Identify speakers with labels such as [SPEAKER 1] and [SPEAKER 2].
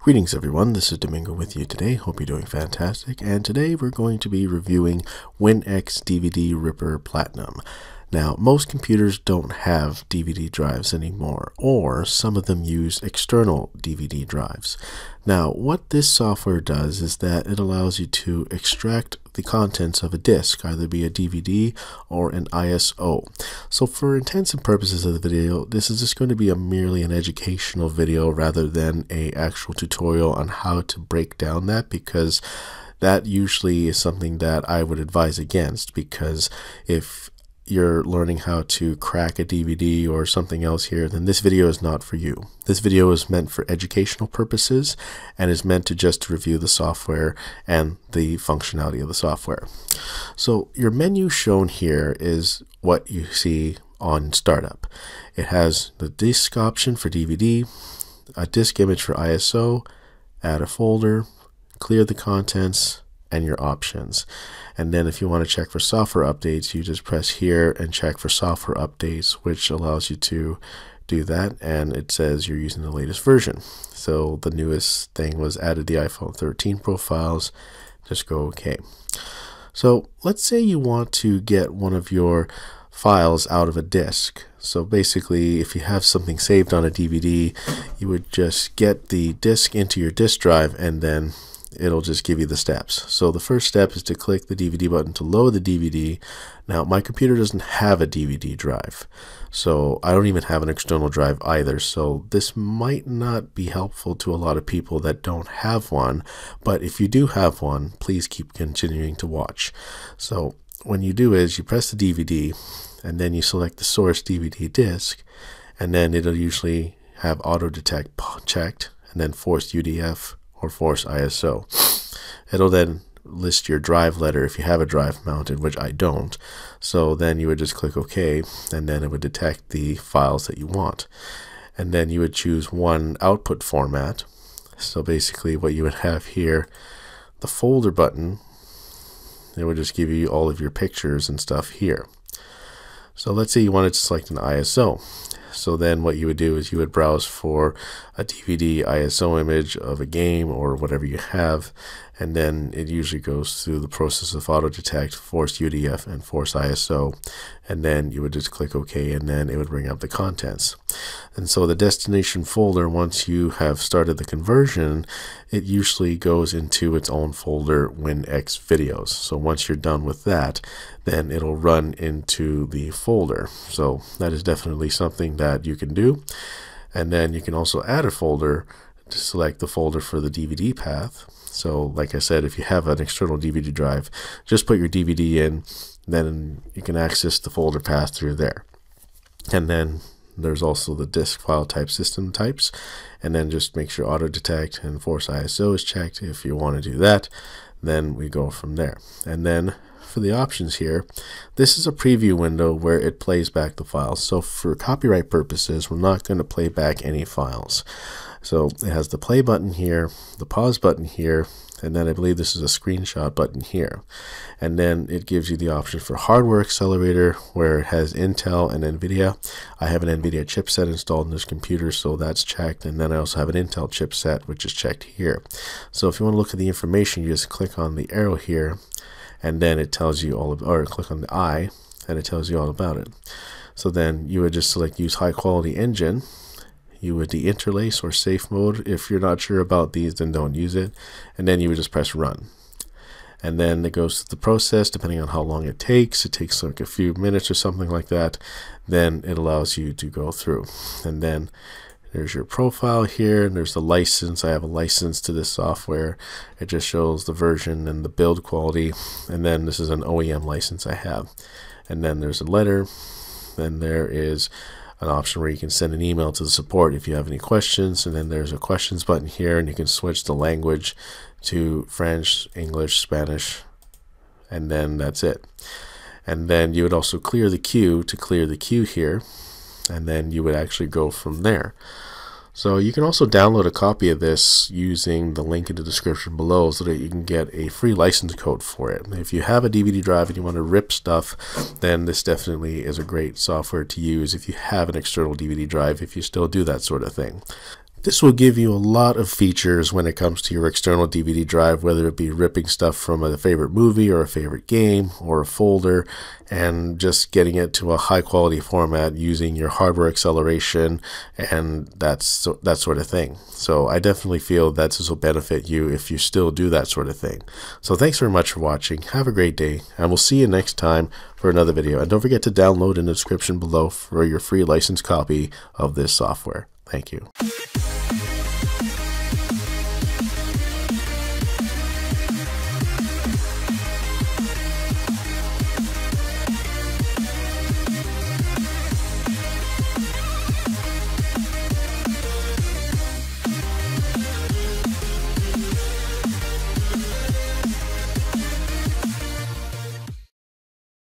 [SPEAKER 1] Greetings everyone, this is Domingo with you today. Hope you're doing fantastic. And today we're going to be reviewing WinX DVD Ripper Platinum. Now, most computers don't have DVD drives anymore, or some of them use external DVD drives. Now, what this software does is that it allows you to extract the contents of a disk, either be a DVD or an ISO. So for intents and purposes of the video, this is just going to be a merely an educational video rather than a actual tutorial on how to break down that because that usually is something that I would advise against because if you're learning how to crack a DVD or something else here, then this video is not for you. This video is meant for educational purposes and is meant to just review the software and the functionality of the software. So your menu shown here is what you see on startup. It has the disk option for DVD, a disk image for ISO, add a folder, clear the contents, and your options. And then if you want to check for software updates, you just press here and check for software updates, which allows you to do that. And it says you're using the latest version. So the newest thing was added the iPhone 13 profiles. Just go OK. So let's say you want to get one of your files out of a disk. So basically, if you have something saved on a DVD, you would just get the disk into your disk drive and then it'll just give you the steps. So the first step is to click the DVD button to load the DVD. Now my computer doesn't have a DVD drive, so I don't even have an external drive either. So this might not be helpful to a lot of people that don't have one, but if you do have one, please keep continuing to watch. So when you do is you press the DVD and then you select the source DVD disc and then it'll usually have auto detect checked and then forced UDF or force ISO. It'll then list your drive letter if you have a drive mounted, which I don't. So then you would just click OK, and then it would detect the files that you want. And then you would choose one output format. So basically, what you would have here, the folder button, it would just give you all of your pictures and stuff here. So let's say you wanted to select an ISO. So then what you would do is you would browse for a DVD ISO image of a game or whatever you have, and then it usually goes through the process of auto detect, force UDF, and force ISO, and then you would just click OK, and then it would bring up the contents. And so the destination folder, once you have started the conversion, it usually goes into its own folder WinX videos. So once you're done with that, then it'll run into the folder. So that is definitely something that you can do. And then you can also add a folder to select the folder for the DVD path. So like I said, if you have an external DVD drive, just put your DVD in, then you can access the folder path through there. And then there's also the disk file type system types. And then just make sure auto detect and force ISO is checked if you want to do that. Then we go from there. And then for the options here, this is a preview window where it plays back the files. So for copyright purposes, we're not going to play back any files. So it has the play button here, the pause button here, and then I believe this is a screenshot button here. And then it gives you the option for hardware accelerator where it has Intel and NVIDIA. I have an NVIDIA chipset installed in this computer, so that's checked. And then I also have an Intel chipset, which is checked here. So if you want to look at the information, you just click on the arrow here, and then it tells you all of, or click on the eye, and it tells you all about it. So then you would just select use high quality engine you would deinterlace or safe mode. If you're not sure about these, then don't use it. And then you would just press run. And then it goes through the process depending on how long it takes. It takes like a few minutes or something like that. Then it allows you to go through. And then there's your profile here, and there's the license. I have a license to this software. It just shows the version and the build quality. And then this is an OEM license I have. And then there's a letter. Then there is an option where you can send an email to the support if you have any questions. And then there's a questions button here, and you can switch the language to French, English, Spanish, and then that's it. And then you would also clear the queue to clear the queue here, and then you would actually go from there. So you can also download a copy of this using the link in the description below so that you can get a free license code for it. If you have a DVD drive and you want to rip stuff, then this definitely is a great software to use if you have an external DVD drive, if you still do that sort of thing. This will give you a lot of features when it comes to your external DVD drive, whether it be ripping stuff from a favorite movie or a favorite game or a folder, and just getting it to a high quality format using your hardware acceleration and that's that sort of thing. So I definitely feel that this will benefit you if you still do that sort of thing. So thanks very much for watching. Have a great day, and we'll see you next time for another video. And don't forget to download in the description below for your free license copy of this software. Thank you.